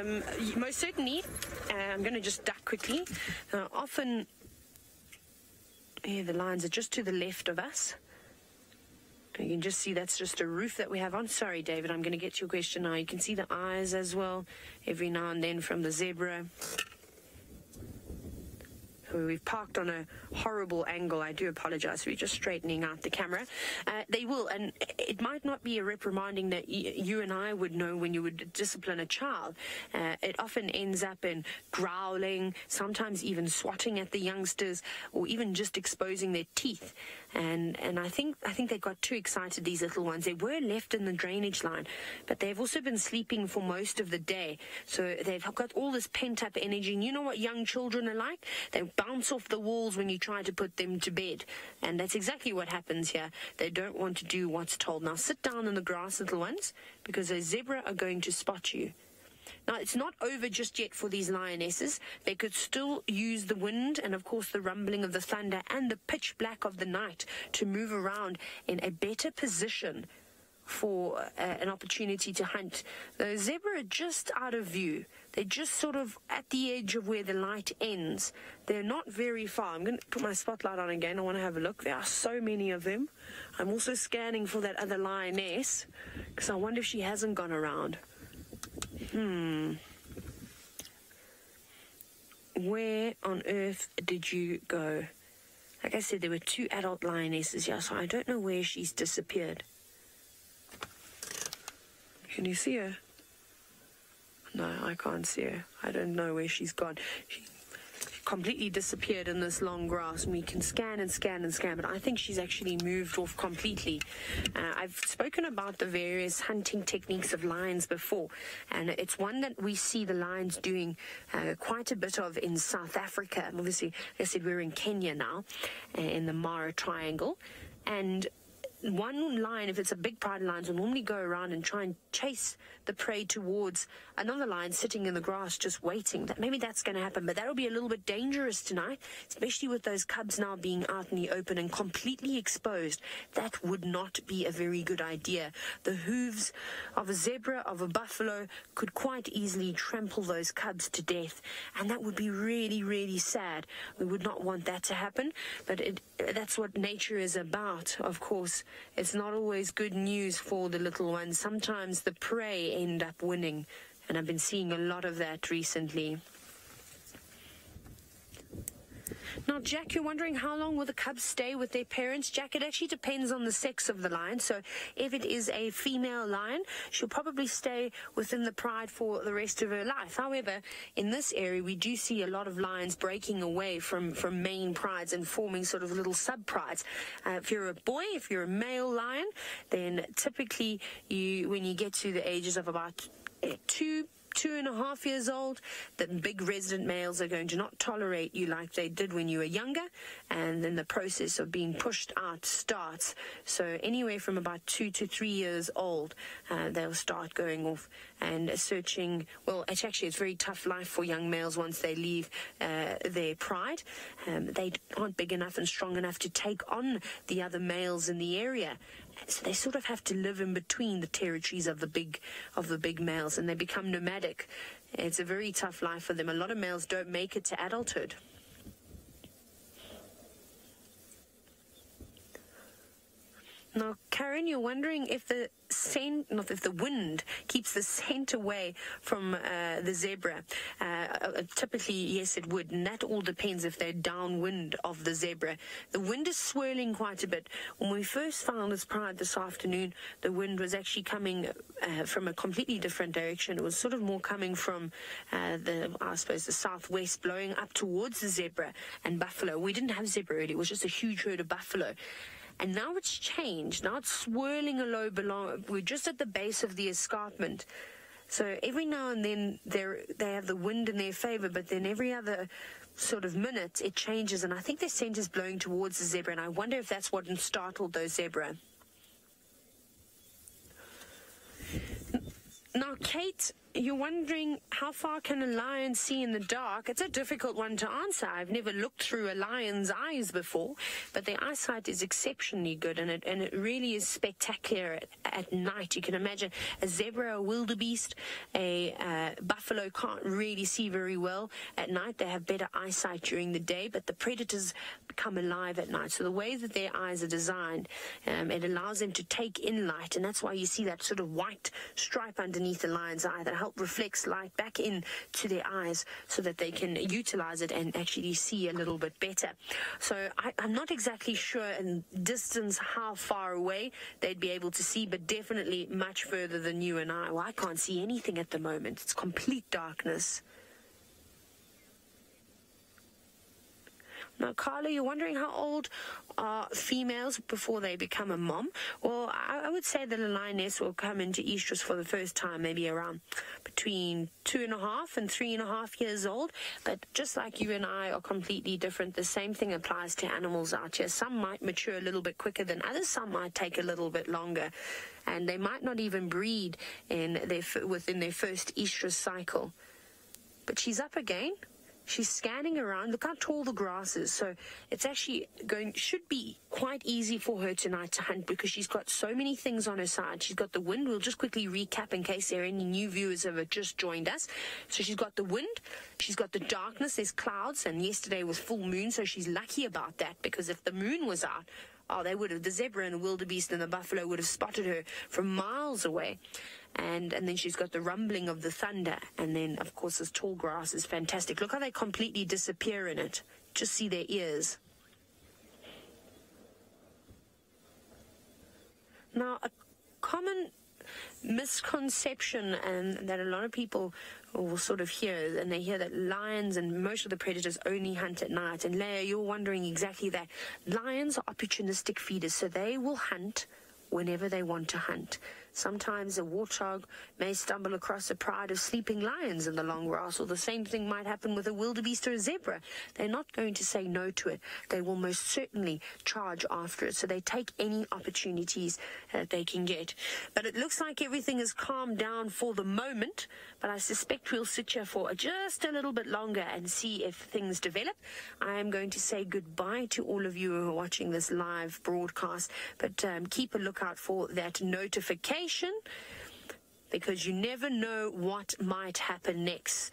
Um, most certainly. Uh, I'm going to just duck quickly. Uh, often, yeah, the lines are just to the left of us. You can just see that's just a roof that we have on. Sorry, David, I'm going to get to your question now. You can see the eyes as well every now and then from the zebra. We've parked on a horrible angle. I do apologize. We're just straightening out the camera. Uh, they will, and it might not be a reprimanding that you and I would know when you would discipline a child. Uh, it often ends up in growling, sometimes even swatting at the youngsters, or even just exposing their teeth. And and I think I think they got too excited. These little ones. They were left in the drainage line, but they've also been sleeping for most of the day. So they've got all this pent up energy. And you know what young children are like? They bounce off the walls when you try to put them to bed. And that's exactly what happens here. They don't want to do what's told. Now sit down in the grass, little ones, because a zebra are going to spot you. Now, it's not over just yet for these lionesses. They could still use the wind and, of course, the rumbling of the thunder and the pitch black of the night to move around in a better position for uh, an opportunity to hunt. The zebra are just out of view. They're just sort of at the edge of where the light ends. They're not very far. I'm going to put my spotlight on again. I want to have a look. There are so many of them. I'm also scanning for that other lioness because I wonder if she hasn't gone around. Hmm. Where on earth did you go? Like I said, there were two adult lionesses here, so I don't know where she's disappeared. Can you see her? No, I can't see her. I don't know where she's gone. She completely disappeared in this long grass, and we can scan and scan and scan, but I think she's actually moved off completely. Uh, I've spoken about the various hunting techniques of lions before, and it's one that we see the lions doing uh, quite a bit of in South Africa. Obviously, like I said, we're in Kenya now, uh, in the Mara Triangle, and one lion, if it's a big pride lion, will normally go around and try and chase the prey towards another lion sitting in the grass just waiting. That maybe that's going to happen, but that'll be a little bit dangerous tonight, especially with those cubs now being out in the open and completely exposed. That would not be a very good idea. The hooves of a zebra, of a buffalo, could quite easily trample those cubs to death, and that would be really, really sad. We would not want that to happen, but it, that's what nature is about, of course. It's not always good news for the little ones. Sometimes the prey end up winning, and I've been seeing a lot of that recently. Now, Jack, you're wondering how long will the cubs stay with their parents? Jack, it actually depends on the sex of the lion. So, if it is a female lion, she'll probably stay within the pride for the rest of her life. However, in this area, we do see a lot of lions breaking away from, from main prides and forming sort of little sub prides. Uh, if you're a boy, if you're a male lion, then typically you, when you get to the ages of about two two and a half years old, that big resident males are going to not tolerate you like they did when you were younger, and then the process of being pushed out starts. So anywhere from about two to three years old, uh, they'll start going off and searching. Well, it's actually it's very tough life for young males once they leave uh, their pride. Um, they aren't big enough and strong enough to take on the other males in the area. So they sort of have to live in between the territories of the big of the big males, and they become nomadic. It's a very tough life for them. A lot of males don't make it to adulthood. Now, Karen, you're wondering if the scent, not if the wind keeps the scent away from uh, the zebra. Uh, uh, typically, yes, it would, and that all depends if they're downwind of the zebra. The wind is swirling quite a bit. When we first found this pride this afternoon, the wind was actually coming uh, from a completely different direction. It was sort of more coming from uh, the, I suppose, the southwest, blowing up towards the zebra and buffalo. We didn't have zebra earlier; it was just a huge herd of buffalo. And now it's changed. Now it's swirling a low below. We're just at the base of the escarpment. So every now and then they they have the wind in their favor, but then every other sort of minute it changes, and I think their scent is blowing towards the zebra, and I wonder if that's what startled those zebra. Now, Kate you're wondering how far can a lion see in the dark? It's a difficult one to answer. I've never looked through a lion's eyes before, but their eyesight is exceptionally good, and it and it really is spectacular at, at night. You can imagine a zebra, a wildebeest, a uh, buffalo can't really see very well at night. They have better eyesight during the day, but the predators become alive at night. So the way that their eyes are designed, um, it allows them to take in light, and that's why you see that sort of white stripe underneath the lion's eye that help reflects light back in to their eyes so that they can utilize it and actually see a little bit better. So I, I'm not exactly sure in distance how far away they'd be able to see, but definitely much further than you and I. Well, I can't see anything at the moment. It's complete darkness. Now, Carla, you're wondering how old are females before they become a mom? Well, I, I would say that a lioness will come into estrus for the first time maybe around between two and a half and three and a half years old. But just like you and I are completely different, the same thing applies to animals out here. Some might mature a little bit quicker than others. Some might take a little bit longer, and they might not even breed in their within their first estrus cycle. But she's up again. She's scanning around. Look how tall the grass is. So it's actually going, should be quite easy for her tonight to hunt because she's got so many things on her side. She's got the wind. We'll just quickly recap in case there are any new viewers who have just joined us. So she's got the wind. She's got the darkness. There's clouds. And yesterday was full moon. So she's lucky about that because if the moon was out, oh, they would have, the zebra and the wildebeest and the buffalo would have spotted her from miles away and and then she's got the rumbling of the thunder, and then of course this tall grass is fantastic. Look how they completely disappear in it. Just see their ears. Now, a common misconception and that a lot of people will sort of hear and they hear that lions and most of the predators only hunt at night. And Leah you're wondering exactly that. Lions are opportunistic feeders so they will hunt whenever they want to hunt Sometimes a warthog may stumble across a pride of sleeping lions in the long grass, or the same thing might happen with a wildebeest or a zebra. They're not going to say no to it. They will most certainly charge after it. So they take any opportunities that they can get. But it looks like everything has calmed down for the moment. But I suspect we'll sit here for just a little bit longer and see if things develop. I am going to say goodbye to all of you who are watching this live broadcast. But um, keep a lookout for that notification because you never know what might happen next.